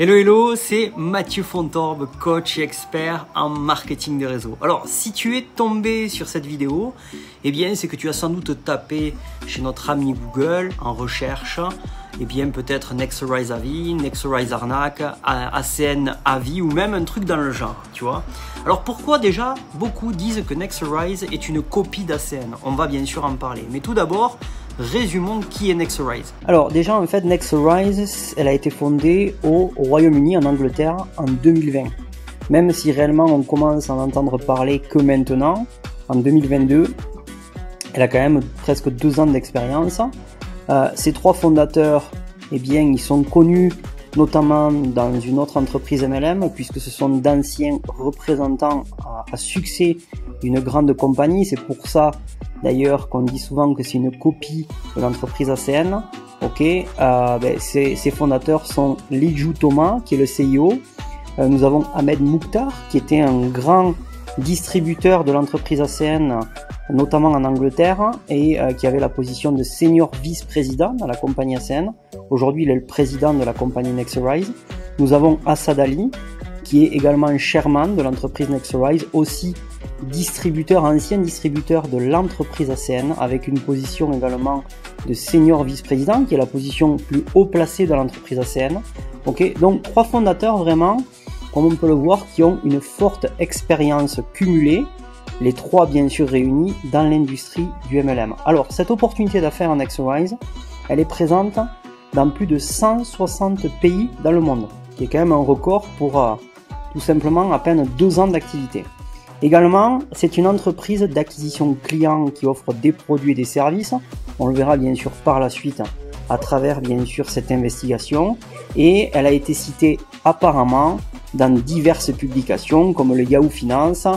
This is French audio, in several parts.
Hello hello, c'est Mathieu Fontorbe, coach et expert en marketing de réseau. Alors, si tu es tombé sur cette vidéo, eh bien, c'est que tu as sans doute tapé chez notre ami Google en recherche, eh bien, peut-être Nexorize Avis, Nexorize Arnaque, ACN Avis ou même un truc dans le genre, tu vois. Alors, pourquoi déjà beaucoup disent que Nexorize est une copie d'ACN On va bien sûr en parler. Mais tout d'abord, résumons qui est Nexorize. Alors déjà en fait Nexorize, elle a été fondée au Royaume-Uni en Angleterre en 2020. Même si réellement on commence à en entendre parler que maintenant, en 2022, elle a quand même presque deux ans d'expérience. Euh, ces trois fondateurs, eh bien, ils sont connus notamment dans une autre entreprise MLM, puisque ce sont d'anciens représentants à, succès d'une grande compagnie. C'est pour ça d'ailleurs qu'on dit souvent que c'est une copie de l'entreprise ACN. Ok, euh, ben, fondateurs sont Liju Thomas, qui est le CIO. Euh, nous avons Ahmed Mouktar, qui était un grand distributeur de l'entreprise ACN, notamment en Angleterre, et euh, qui avait la position de senior vice-président dans la compagnie ACN. Aujourd'hui, il est le président de la compagnie Nextrise. Nous avons Assad Ali, qui est également chairman de l'entreprise Nextrise, aussi distributeur, ancien distributeur de l'entreprise ACN, avec une position également de senior vice-président, qui est la position plus haut placée de l'entreprise ACN. Donc trois fondateurs vraiment, comme on peut le voir, qui ont une forte expérience cumulée, les trois bien sûr réunis dans l'industrie du MLM. Alors cette opportunité d'affaires en Nextrise, elle est présente dans plus de 160 pays dans le monde, qui est quand même un record pour euh, tout simplement à peine deux ans d'activité. Également, c'est une entreprise d'acquisition client qui offre des produits et des services. On le verra bien sûr par la suite à travers bien sûr cette investigation. Et elle a été citée apparemment dans diverses publications comme le Yahoo Finance,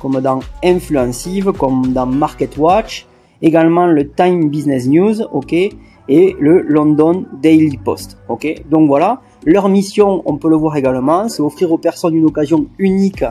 comme dans Influencive, comme dans MarketWatch, également le Time Business News, ok, et le London Daily Post, ok. Donc voilà, leur mission, on peut le voir également, c'est offrir aux personnes une occasion unique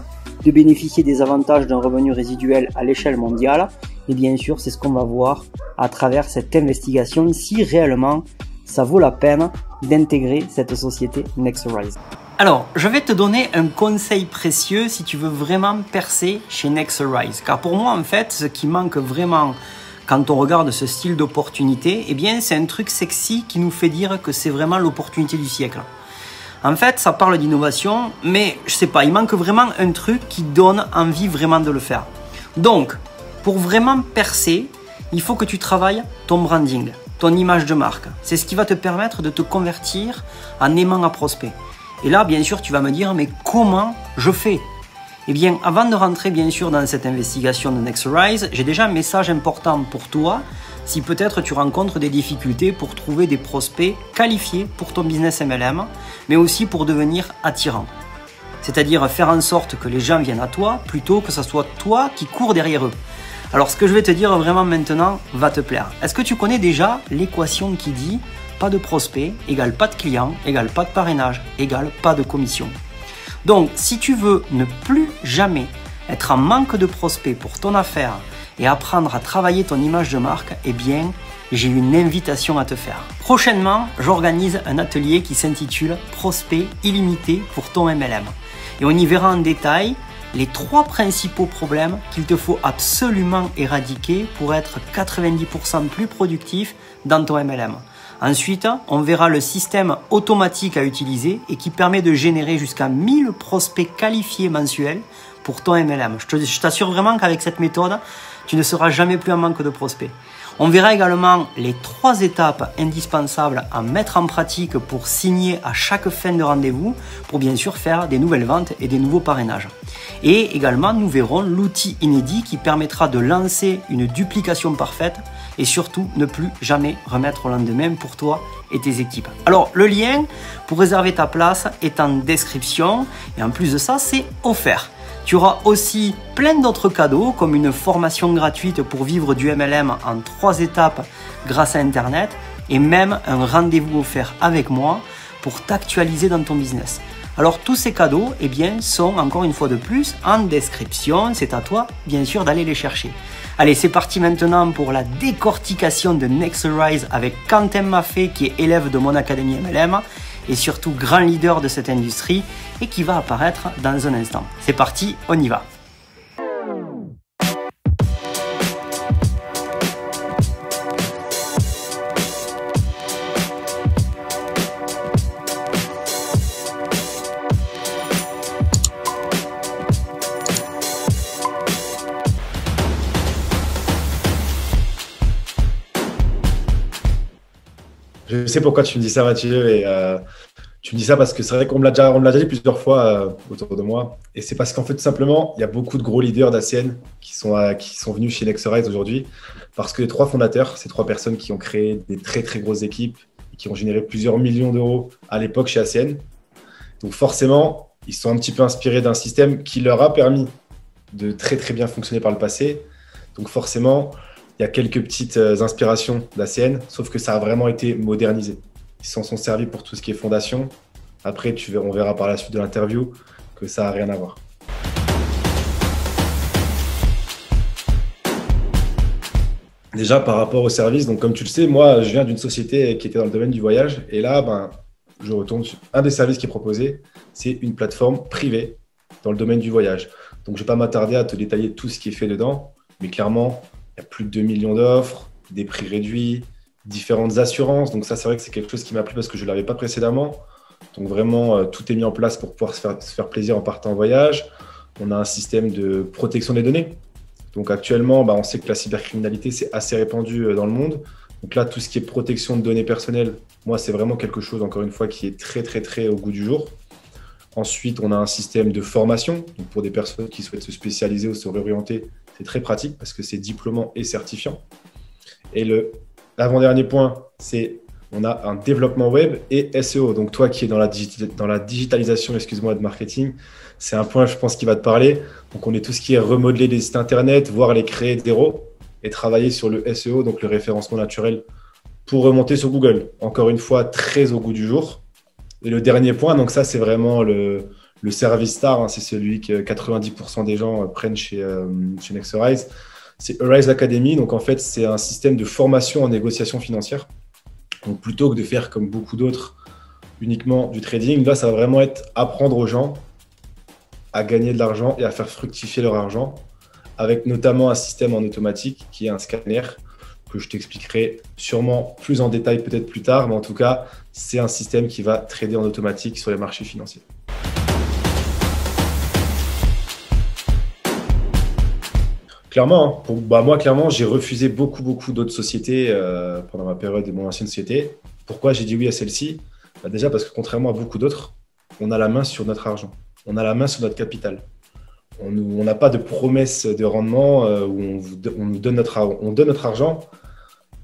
de bénéficier des avantages d'un revenu résiduel à l'échelle mondiale. Et bien sûr, c'est ce qu'on va voir à travers cette investigation, si réellement ça vaut la peine d'intégrer cette société Nextrise. Alors, je vais te donner un conseil précieux si tu veux vraiment percer chez Nextrise. Car pour moi, en fait, ce qui manque vraiment quand on regarde ce style d'opportunité, eh bien, c'est un truc sexy qui nous fait dire que c'est vraiment l'opportunité du siècle. En fait, ça parle d'innovation, mais je sais pas, il manque vraiment un truc qui donne envie vraiment de le faire. Donc, pour vraiment percer, il faut que tu travailles ton branding, ton image de marque. C'est ce qui va te permettre de te convertir en aimant à prospect. Et là, bien sûr, tu vas me dire, mais comment je fais? Eh bien, avant de rentrer, bien sûr, dans cette investigation de Nextrise, j'ai déjà un message important pour toi si peut-être tu rencontres des difficultés pour trouver des prospects qualifiés pour ton business MLM, mais aussi pour devenir attirant. C'est-à-dire faire en sorte que les gens viennent à toi plutôt que ce soit toi qui cours derrière eux. Alors ce que je vais te dire vraiment maintenant va te plaire. Est-ce que tu connais déjà l'équation qui dit pas de prospect égale pas de client égale pas de parrainage égale pas de commission Donc si tu veux ne plus jamais être en manque de prospects pour ton affaire et apprendre à travailler ton image de marque, eh bien, j'ai une invitation à te faire. Prochainement, j'organise un atelier qui s'intitule Prospect illimité pour ton MLM. Et on y verra en détail les trois principaux problèmes qu'il te faut absolument éradiquer pour être 90% plus productif dans ton MLM. Ensuite, on verra le système automatique à utiliser et qui permet de générer jusqu'à 1000 prospects qualifiés mensuels pour ton MLM. Je t'assure vraiment qu'avec cette méthode, tu ne seras jamais plus en manque de prospects. On verra également les trois étapes indispensables à mettre en pratique pour signer à chaque fin de rendez-vous pour bien sûr faire des nouvelles ventes et des nouveaux parrainages. Et également, nous verrons l'outil inédit qui permettra de lancer une duplication parfaite et surtout ne plus jamais remettre au lendemain pour toi et tes équipes. Alors, le lien pour réserver ta place est en description et en plus de ça, c'est offert. Tu auras aussi plein d'autres cadeaux comme une formation gratuite pour vivre du MLM en trois étapes grâce à Internet et même un rendez-vous offert avec moi pour t'actualiser dans ton business. Alors tous ces cadeaux eh bien, sont encore une fois de plus en description. C'est à toi bien sûr d'aller les chercher. Allez, c'est parti maintenant pour la décortication de Nextrise avec Quentin Maffei qui est élève de mon académie MLM et surtout grand leader de cette industrie et qui va apparaître dans un instant. C'est parti, on y va. Je sais pourquoi tu me dis ça, Mathieu. Et euh, tu me dis ça parce que c'est vrai qu'on me l'a déjà, dit plusieurs fois euh, autour de moi. Et c'est parce qu'en fait, tout simplement, il y a beaucoup de gros leaders d'ACN qui sont, euh, qui sont venus chez Nexorize aujourd'hui. Parce que les trois fondateurs, ces trois personnes qui ont créé des très très grosses équipes et qui ont généré plusieurs millions d'euros à l'époque chez ACN. Donc forcément, ils sont un petit peu inspirés d'un système qui leur a permis de très très bien fonctionner par le passé. Donc forcément, il y a quelques petites euh, inspirations d'ACN, sauf que ça a vraiment été modernisé. Ils s'en sont servis pour tout ce qui est fondation. Après, tu verras, on verra par la suite de l'interview que ça n'a rien à voir. Déjà, par rapport au service, comme tu le sais, moi, je viens d'une société qui était dans le domaine du voyage. Et là, ben, je retourne sur un des services qui est proposé, c'est une plateforme privée dans le domaine du voyage. Donc, je ne vais pas m'attarder à te détailler tout ce qui est fait dedans, mais clairement, il y a plus de 2 millions d'offres, des prix réduits, différentes assurances. Donc ça, c'est vrai que c'est quelque chose qui m'a plu parce que je ne l'avais pas précédemment. Donc vraiment, euh, tout est mis en place pour pouvoir se faire, plaisir en partant en voyage. On a un système de protection des données. Donc actuellement, bah, on sait que la cybercriminalité, c'est assez répandu euh, dans le monde. Donc là, tout ce qui est protection de données personnelles, moi, c'est vraiment quelque chose, encore une fois, qui est très, très, très au goût du jour. Ensuite, on a un système de formation. Donc pour des personnes qui souhaitent se spécialiser ou se réorienter, c'est très pratique parce que c'est diplômant et certifiant. Et le l'avant-dernier point, c'est on a un développement web et SEO. Donc toi qui es dans la, dans la digitalisation, excuse-moi, de marketing, c'est un point, je pense, qui va te parler. Donc on est tout ce qui est remodeler des sites internet, voire les créer zéro et travailler sur le SEO, donc le référencement naturel, pour remonter sur Google. Encore une fois, très au goût du jour. Et le dernier point, donc ça, c'est vraiment le, le service star, hein, c'est celui que 90% des gens euh, prennent chez, euh, chez. C'est Arise Academy. Donc, en fait, c'est un système de formation en négociation financière. Donc, plutôt que de faire comme beaucoup d'autres uniquement du trading, là, ça va vraiment être apprendre aux gens à gagner de l'argent et à faire fructifier leur argent, avec notamment un système en automatique qui est un scanner que je t'expliquerai sûrement plus en détail peut-être plus tard, mais en tout cas, c'est un système qui va trader en automatique sur les marchés financiers. Clairement, hein. bah, moi, clairement, j'ai refusé beaucoup, beaucoup d'autres sociétés euh, pendant ma période de mon ancienne société. Pourquoi j'ai dit oui à celle-ci? Bah, Déjà parce que contrairement à beaucoup d'autres, on a la main sur notre argent. On a la main sur notre capital. On n'a pas de promesse de rendement euh, où on, nous donne notre, on donne notre argent,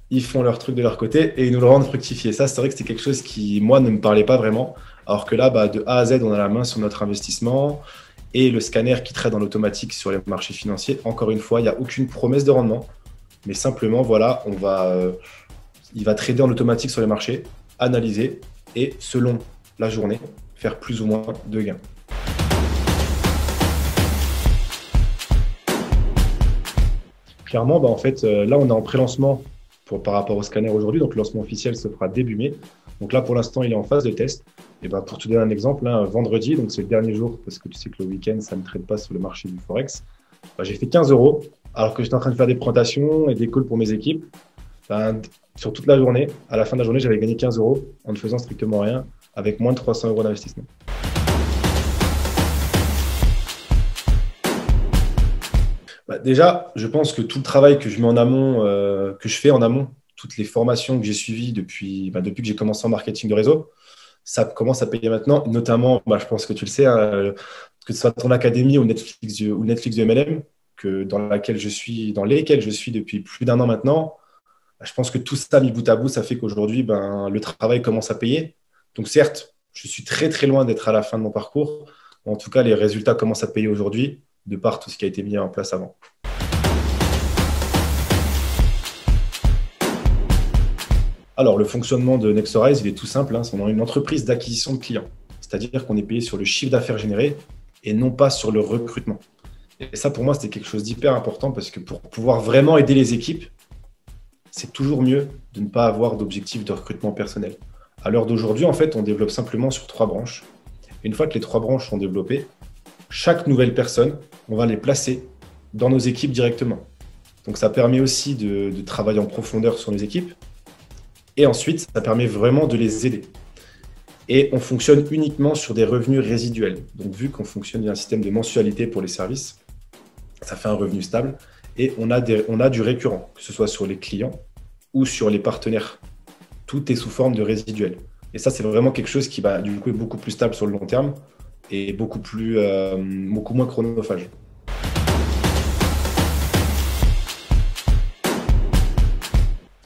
ils font leur truc de leur côté et ils nous le rendent fructifier. Ça, c'est vrai que c'était quelque chose qui, moi, ne me parlait pas vraiment. Alors que là, bah, de A à Z, on a la main sur notre investissement et le scanner qui traite dans l'automatique sur les marchés financiers. Encore une fois, il n'y a aucune promesse de rendement, mais simplement, voilà, euh, il va trader en automatique sur les marchés, analyser et selon la journée, faire plus ou moins de gains. Clairement, bah, en fait, euh, là, on est en pré-lancement par rapport au scanner aujourd'hui. Donc, le lancement officiel se fera début mai. Donc là, pour l'instant, il est en phase de test. Et bah, pour te donner un exemple, hein, vendredi, donc c'est le dernier jour, parce que tu sais que le week-end, ça ne traite pas sur le marché du Forex, bah, j'ai fait 15 euros, alors que j'étais en train de faire des présentations et des calls pour mes équipes. Ben, sur toute la journée, à la fin de la journée, j'avais gagné 15 euros en ne faisant strictement rien, avec moins de 300 euros d'investissement. Déjà, je pense que tout le travail que je mets en amont, euh, que je fais en amont, toutes les formations que j'ai suivies depuis, depuis que j'ai commencé en marketing de réseau, ça commence à payer maintenant, notamment, bah, je pense que tu le sais, hein, que ce soit ton académie ou Netflix, ou Netflix MLM, que dans, laquelle je suis, dans lesquels je suis depuis plus d'un an maintenant, bah, je pense que tout ça mis bout à bout, ça fait qu'aujourd'hui, ben, le travail commence à payer. Donc certes, je suis très très loin d'être à la fin de mon parcours. En tout cas, les résultats commencent à payer aujourd'hui, de par tout ce qui a été mis en place avant. Alors, le fonctionnement de Nextorize, il est tout simple. Hein, c'est une entreprise d'acquisition de clients. C'est-à-dire qu'on est payé sur le chiffre d'affaires généré et non pas sur le recrutement. Et ça, pour moi, c'était quelque chose d'hyper important parce que pour pouvoir vraiment aider les équipes, c'est toujours mieux de ne pas avoir d'objectif de recrutement personnel. À l'heure d'aujourd'hui, en fait, on développe simplement sur trois branches. Une fois que les trois branches sont développées, chaque nouvelle personne, on va les placer dans nos équipes directement. Donc ça permet aussi de, de travailler en profondeur sur nos équipes. Et ensuite, ça permet vraiment de les aider. Et on fonctionne uniquement sur des revenus résiduels. Donc vu qu'on fonctionne via un système de mensualité pour les services, ça fait un revenu stable. Et on a, des, on a du récurrent, que ce soit sur les clients ou sur les partenaires. Tout est sous forme de résiduel. Et ça, c'est vraiment quelque chose qui va du coup être beaucoup plus stable sur le long terme et beaucoup, plus, euh, beaucoup moins chronophage.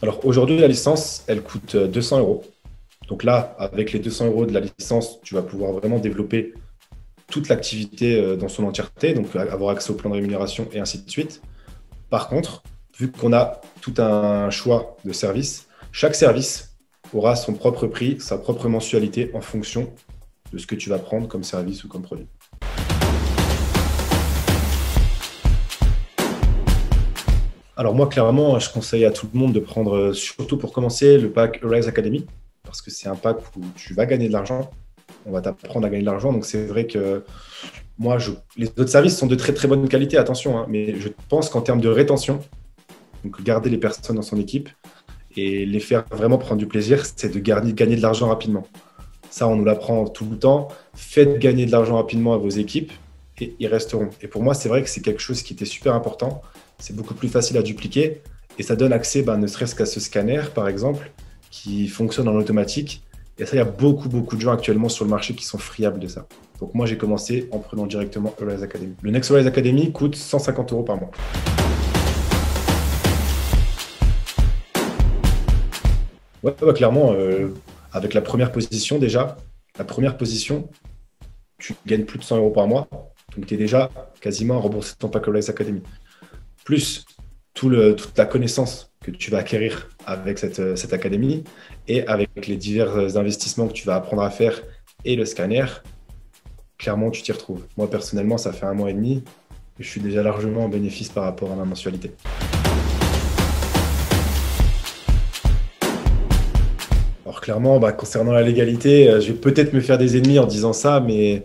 Alors aujourd'hui, la licence, elle coûte 200 euh, euros. Donc là, avec les 200 euros de la licence, tu vas pouvoir vraiment développer toute l'activité euh, dans son entièreté, donc avoir accès au plan de rémunération et ainsi de suite. Par contre, vu qu'on a tout un choix de services, chaque service aura son propre prix, sa propre mensualité en fonction de ce que tu vas prendre comme service ou comme produit. Alors moi, clairement, je conseille à tout le monde de prendre, surtout pour commencer, le pack Rise Academy, parce que c'est un pack où tu vas gagner de l'argent. On va t'apprendre à gagner de l'argent. Donc c'est vrai que moi, je... les autres services sont de très très bonne qualité, attention, hein, mais je pense qu'en termes de rétention, donc garder les personnes dans son équipe et les faire vraiment prendre du plaisir, c'est de gagner de l'argent rapidement. Ça, on nous l'apprend tout le temps. Faites gagner de l'argent rapidement à vos équipes et ils resteront. Et pour moi, c'est vrai que c'est quelque chose qui était super important. C'est beaucoup plus facile à dupliquer et ça donne accès, ben, ne serait-ce qu'à ce scanner, par exemple, qui fonctionne en automatique. Et ça, il y a beaucoup, beaucoup de gens actuellement sur le marché qui sont friables de ça. Donc moi, j'ai commencé en prenant directement Rise Academy. Le Next Rise Academy coûte 150 euros par mois. Ouais, clairement, euh, avec la première position déjà, la première position, tu gagnes plus de 100 euros par mois. Donc tu es déjà quasiment à rembourser ton pack Rise Academy. Plus toute la connaissance que tu vas acquérir avec cette, cette académie et avec les divers investissements que tu vas apprendre à faire et le scanner, clairement, tu t'y retrouves. Moi, personnellement, ça fait un mois et demi et je suis déjà largement en bénéfice par rapport à ma mensualité. Alors clairement, bah, concernant la légalité, euh, je vais peut-être me faire des ennemis en disant ça, mais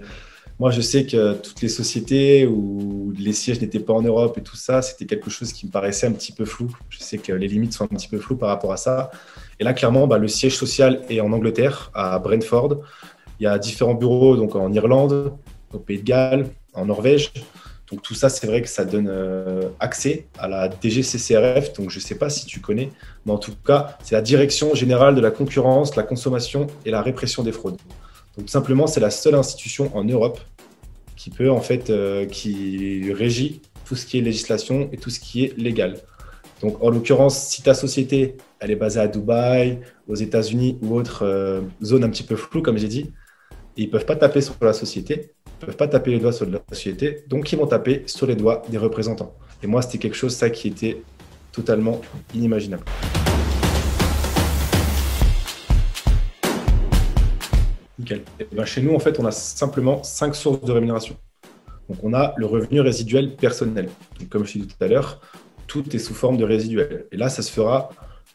moi, je sais que toutes les sociétés où les sièges n'étaient pas en Europe et tout ça, c'était quelque chose qui me paraissait un petit peu flou. Je sais que les limites sont un petit peu floues par rapport à ça. Et là, clairement, bah, le siège social est en Angleterre, à Brentford. Il y a différents bureaux donc en Irlande, au Pays de Galles, en Norvège. Donc tout ça, c'est vrai que ça donne euh, accès à la DGCCRF. Donc je ne sais pas si tu connais, mais en tout cas, c'est la Direction générale de la concurrence, la consommation et la répression des fraudes. Donc simplement, c'est la seule institution en Europe qui peut en fait, euh, qui régit tout ce qui est législation et tout ce qui est légal. Donc en l'occurrence, si ta société, elle est basée à Dubaï, aux États-Unis ou autre euh, zone un petit peu floue, comme j'ai dit, ils peuvent pas taper sur la société, ils peuvent pas taper les doigts sur la société, donc ils vont taper sur les doigts des représentants. Et moi, c'était quelque chose, ça, qui était totalement inimaginable. Ben, chez nous, en fait, on a simplement cinq sources de rémunération. Donc, on a le revenu résiduel personnel. comme je l'ai dit tout à l'heure, tout est sous forme de résiduel. Et là, ça se fera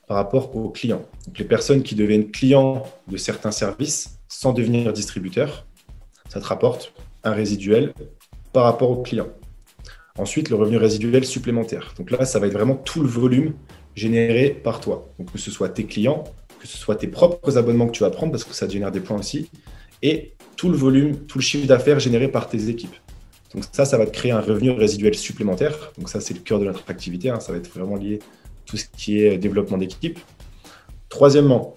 par rapport aux clients. Donc, les personnes qui deviennent clients de certains services sans devenir distributeurs, ça te rapporte un résiduel par rapport aux clients. Ensuite, le revenu résiduel supplémentaire. Donc là, ça va être vraiment tout le volume généré par toi. Donc, que ce soit tes clients, que ce soit tes propres abonnements que tu vas prendre, parce que ça génère des points aussi, et tout le volume, tout le chiffre d'affaires généré par tes équipes. Donc ça, ça va te créer un revenu résiduel supplémentaire. Donc ça, c'est le cœur de notre activité. Hein. Ça va être vraiment lié à tout ce qui est développement d'équipe. Troisièmement,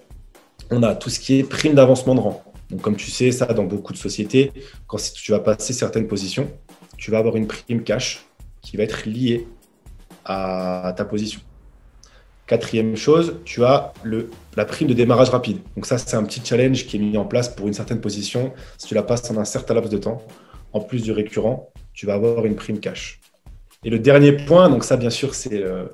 on a tout ce qui est prime d'avancement de rang. Donc comme tu sais, ça, dans beaucoup de sociétés, quand tu vas passer certaines positions, tu vas avoir une prime cash qui va être liée à ta position. Quatrième chose, tu as la prime de démarrage rapide. Donc ça, c'est un petit challenge qui est mis en place pour une certaine position. Si tu la passes en un certain laps de temps, en plus du récurrent, tu vas avoir une prime cash. Et le dernier point, donc ça, bien sûr, c'est euh,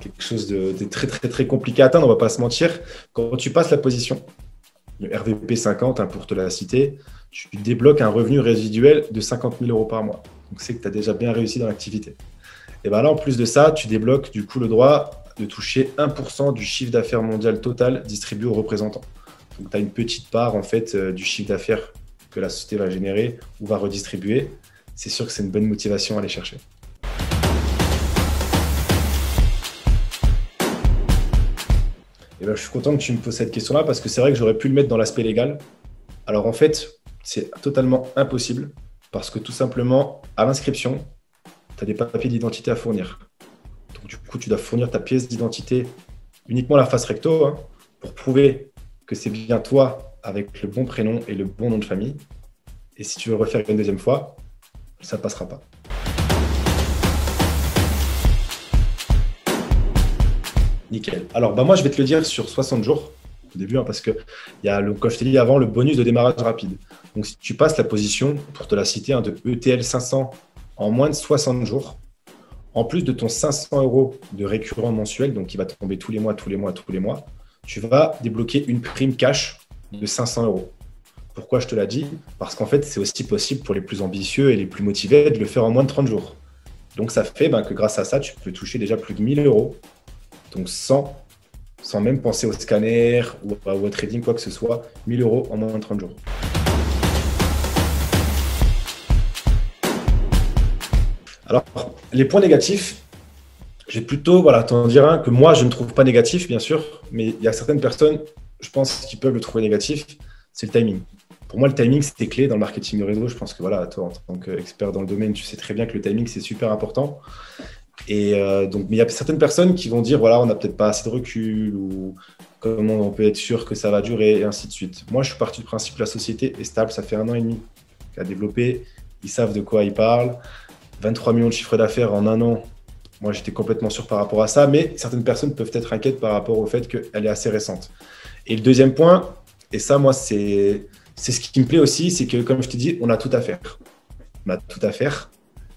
quelque chose de, très, très, très compliqué à atteindre, on ne va pas se mentir. Quand tu passes la position, le RVP 50, hein, pour te la citer, tu débloques un revenu résiduel de 50 000 euros par mois. Donc c'est que tu as déjà bien réussi dans l'activité. Et bien là, en plus de ça, tu débloques du coup le droit de toucher 1% du chiffre d'affaires mondial total distribué aux représentants. Donc tu as une petite part en fait euh, du chiffre d'affaires que la société va générer ou va redistribuer. C'est sûr que c'est une bonne motivation à aller chercher. Et ben, je suis content que tu me poses cette question-là parce que c'est vrai que j'aurais pu le mettre dans l'aspect légal. Alors en fait, c'est totalement impossible parce que tout simplement, à l'inscription, tu as des papiers d'identité à fournir. Donc du coup, tu dois fournir ta pièce d'identité uniquement la face recto hein, pour prouver que c'est bien toi avec le bon prénom et le bon nom de famille. Et si tu veux refaire une deuxième fois, ça ne passera pas. Nickel. Alors, bah moi, je vais te le dire sur 60 jours au début, hein, parce que comme je t'ai dit avant, le bonus de démarrage rapide. Donc, si tu passes la position, pour te la citer, hein, de ETL 500 en moins de 60 jours, en plus de ton 500 euros de récurrent mensuel, donc qui va tomber tous les mois, tous les mois, tous les mois, tu vas débloquer une prime cash de 500 euros. Pourquoi je te l'ai dit Parce qu'en fait, c'est aussi possible pour les plus ambitieux et les plus motivés de le faire en moins de 30 jours. Donc ça fait ben, que grâce à ça, tu peux toucher déjà plus de 1000 euros. Donc sans, sans même penser au scanner ou, au trading, quoi que ce soit, 1000 euros en moins de 30 jours. Alors, les points négatifs, j'ai plutôt, voilà, t'en dire un que moi, je ne trouve pas négatif, bien sûr, mais il y a certaines personnes, je pense, qui peuvent le trouver négatif, c'est le timing. Pour moi, le timing, c'était clé dans le marketing de réseau. Je pense que, voilà, toi, en tant qu'expert dans le domaine, tu sais très bien que le timing, c'est super important. Et euh, donc, mais il y a certaines personnes qui vont dire, voilà, on n'a peut-être pas assez de recul ou comment on peut être sûr que ça va durer et ainsi de suite. Moi, je suis parti du principe que la société est stable. Ça fait un an et demi qu'elle a développé. Ils savent de quoi ils parlent. 23 millions de chiffres d'affaires en un an. Moi, j'étais complètement sûr par rapport à ça, mais certaines personnes peuvent être inquiètes par rapport au fait qu'elle est assez récente. Et le deuxième point, et ça, moi, c'est ce qui me plaît aussi, c'est que, comme je te dis, on a tout à faire. On a tout à faire.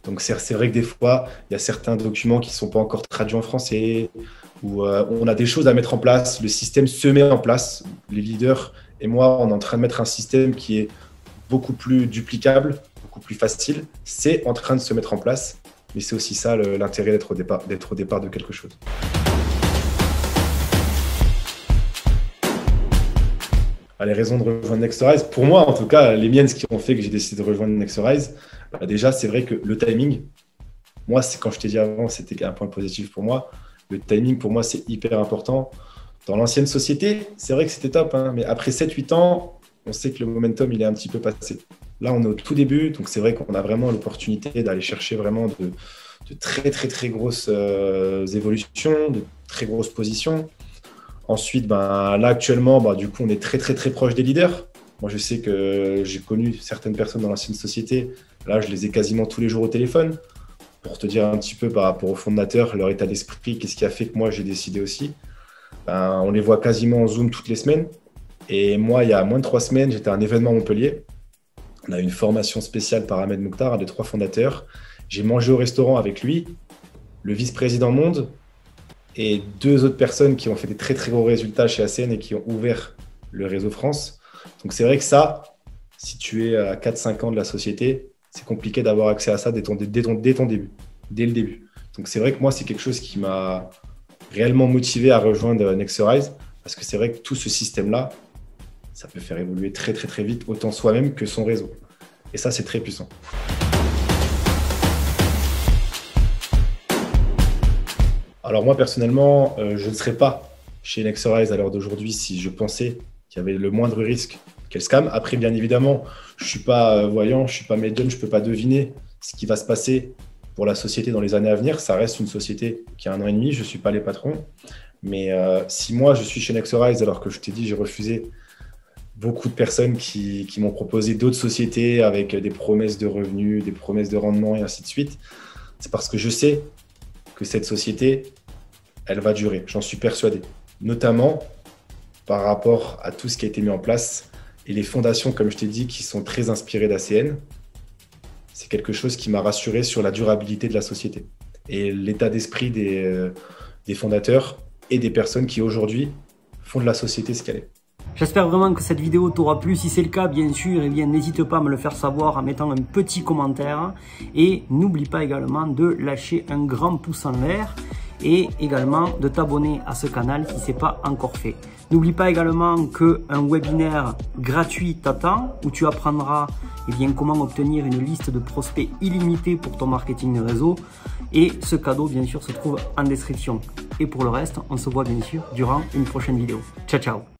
Donc, c'est vrai que des fois, il y a certains documents qui ne sont pas encore traduits en français, ou euh, on a des choses à mettre en place. Le système se met en place. Les leaders et moi, on est en train de mettre un système qui est beaucoup plus duplicable, plus facile. C'est en train de se mettre en place, mais c'est aussi ça l'intérêt d'être au, départ, au départ de quelque chose. Ah, les raisons de rejoindre Nexterize, pour moi en tout cas, les miennes, ce qui ont fait que j'ai décidé de rejoindre Nexterize, bah, déjà c'est vrai que le timing, moi c'est quand je t'ai dit avant, c'était un point positif pour moi. Le timing pour moi c'est hyper important. Dans l'ancienne société, c'est vrai que c'était top, hein, mais après 7-8 ans, on sait que le momentum il est un petit peu passé. Là, on est au tout début, donc c'est vrai qu'on a vraiment l'opportunité d'aller chercher vraiment de, très très très grosses euh, évolutions, de très grosses positions. Ensuite, ben, là actuellement, ben, du coup, on est très très très proche des leaders. Moi, je sais que j'ai connu certaines personnes dans l'ancienne société. Là, je les ai quasiment tous les jours au téléphone pour te dire un petit peu par rapport aux fondateurs, leur état d'esprit, qu'est-ce qui a fait que moi j'ai décidé aussi. Ben, on les voit quasiment en Zoom toutes les semaines. Et moi, il y a moins de trois semaines, j'étais à un événement Montpellier on a une formation spéciale par Ahmed Mouktar, un des trois fondateurs. J'ai mangé au restaurant avec lui, le vice-président monde et deux autres personnes qui ont fait des très très gros résultats chez ACN et qui ont ouvert le réseau France. Donc c'est vrai que ça, si tu es à 4-5 ans de la société, c'est compliqué d'avoir accès à ça dès ton, dès, ton, dès ton, début, dès le début. Donc c'est vrai que moi, c'est quelque chose qui m'a réellement motivé à rejoindre Nexterize parce que c'est vrai que tout ce système-là, ça peut faire évoluer très très très vite, autant soi-même que son réseau. Et ça, c'est très puissant. Alors moi, personnellement, euh, je ne serais pas chez Nexterize à l'heure d'aujourd'hui si je pensais qu'il y avait le moindre risque qu'elle scam. Après, bien évidemment, je ne suis pas euh, voyant, je ne suis pas médium, je ne peux pas deviner ce qui va se passer pour la société dans les années à venir. Ça reste une société qui a un an et demi, je ne suis pas les patrons. Mais euh, si moi, je suis chez Nexterize alors que je t'ai dit j'ai refusé beaucoup de personnes qui, m'ont proposé d'autres sociétés avec des promesses de revenus, des promesses de rendement et ainsi de suite. C'est parce que je sais que cette société, elle va durer. J'en suis persuadé. Notamment par rapport à tout ce qui a été mis en place et les fondations, comme je t'ai dit, qui sont très inspirées d'ACN. C'est quelque chose qui m'a rassuré sur la durabilité de la société et l'état d'esprit des, euh, des fondateurs et des personnes qui aujourd'hui font de la société ce qu'elle est. J'espère vraiment que cette vidéo t'aura plu. Si c'est le cas, bien sûr, eh bien n'hésite pas à me le faire savoir en mettant un petit commentaire. Et n'oublie pas également de lâcher un grand pouce en l'air. et également de t'abonner à ce canal si ce n'est pas encore fait. N'oublie pas également qu'un webinaire gratuit t'attend où tu apprendras eh bien, comment obtenir une liste de prospects illimitée pour ton marketing de réseau. Et ce cadeau, bien sûr, se trouve en description. Et pour le reste, on se voit bien sûr durant une prochaine vidéo. Ciao, ciao